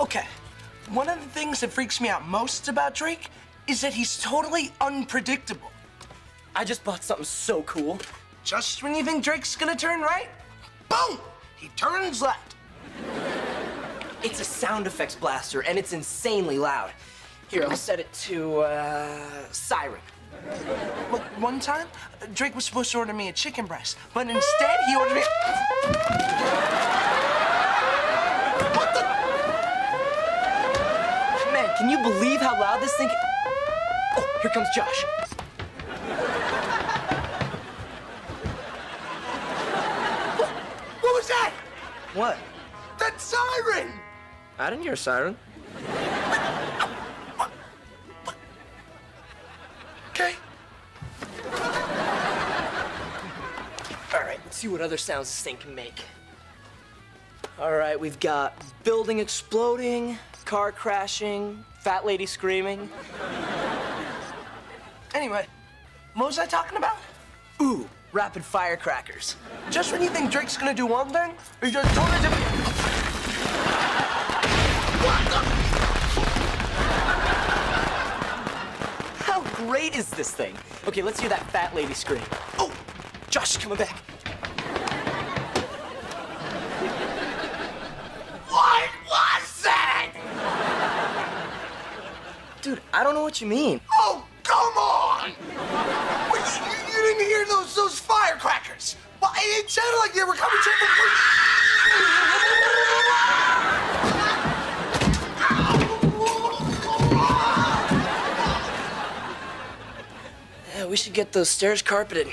Okay, one of the things that freaks me out most about Drake is that he's totally unpredictable. I just bought something so cool. Just when you think Drake's gonna turn right, boom, he turns left. It's a sound effects blaster, and it's insanely loud. Here, I'll set it to, uh, siren. Look, one time, Drake was supposed to order me a chicken breast, but instead he ordered me. What the? Man, can you believe how loud this thing? Oh, here comes Josh. What was that? What? That siren! I didn't hear a siren. Okay. All right, let's see what other sounds this thing can make. All right, we've got building exploding, car crashing, fat lady screaming. Anyway, what was I talking about? Ooh, rapid firecrackers. Just when you think Drake's gonna do one thing, he does totally different. How great is this thing? Okay, let's hear that fat lady scream. Oh, Josh coming back. Dude, I don't know what you mean. Oh, come on! Wait, you, didn't hear those those firecrackers? Well, it sounded like they were coming straight from. Yeah, we should get those stairs carpeted.